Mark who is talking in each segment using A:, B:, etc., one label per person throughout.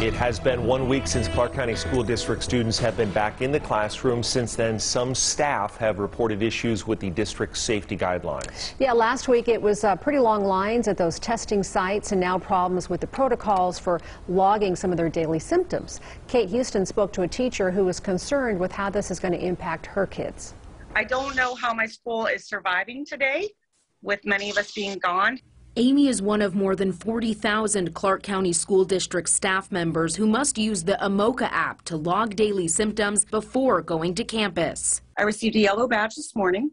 A: It has been one week since Clark County School District students have been back in the classroom. Since then, some staff have reported issues with the district's safety guidelines.
B: Yeah, last week it was uh, pretty long lines at those testing sites and now problems with the protocols for logging some of their daily symptoms. Kate Houston spoke to a teacher who was concerned with how this is going to impact her kids.
C: I don't know how my school is surviving today with many of us being gone.
D: Amy is one of more than 40,000 Clark County School District staff members who must use the Emocha app to log daily symptoms before going to campus.
C: I received a yellow badge this morning.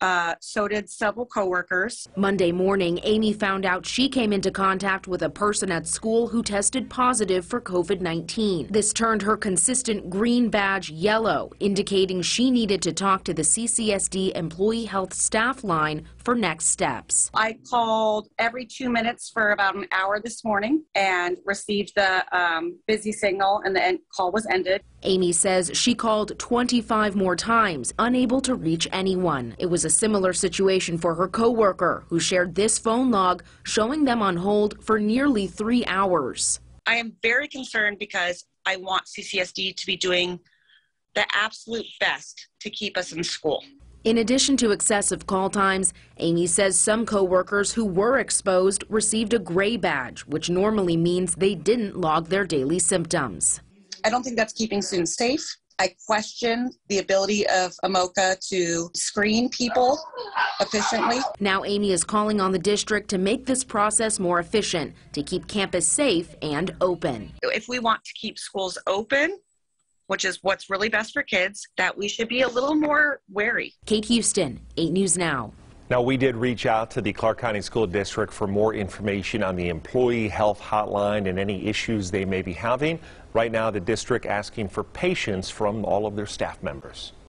C: Uh, so did several coworkers.
D: Monday morning, Amy found out she came into contact with a person at school who tested positive for COVID 19. This turned her consistent green badge yellow, indicating she needed to talk to the CCSD employee health staff line for next steps.
C: I called every two minutes for about an hour this morning and received the um, busy signal, and the call was ended.
D: Amy says she called 25 more times, unable to reach anyone. It was a similar situation for her coworker, who shared this phone log showing them on hold for nearly three hours.
C: I am very concerned because I want CCSD to be doing the absolute best to keep us in school.
D: In addition to excessive call times, Amy says some coworkers who were exposed received a gray badge, which normally means they didn't log their daily symptoms.
C: I don't think that's keeping students safe. I question the ability of Emocha to screen people efficiently.
D: Now Amy is calling on the district to make this process more efficient to keep campus safe and open.
C: If we want to keep schools open, which is what's really best for kids, that we should be a little more wary.
D: Kate Houston, 8 News Now.
A: Now, we did reach out to the Clark County School District for more information on the employee health hotline and any issues they may be having. Right now, the district asking for patience from all of their staff members.